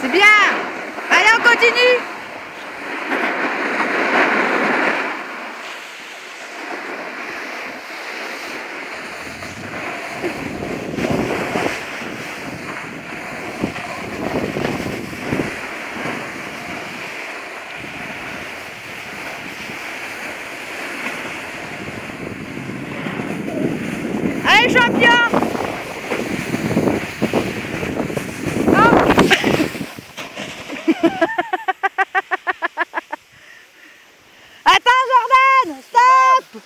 C'est bien. Allez, on continue les champions. Attends Jordan, stop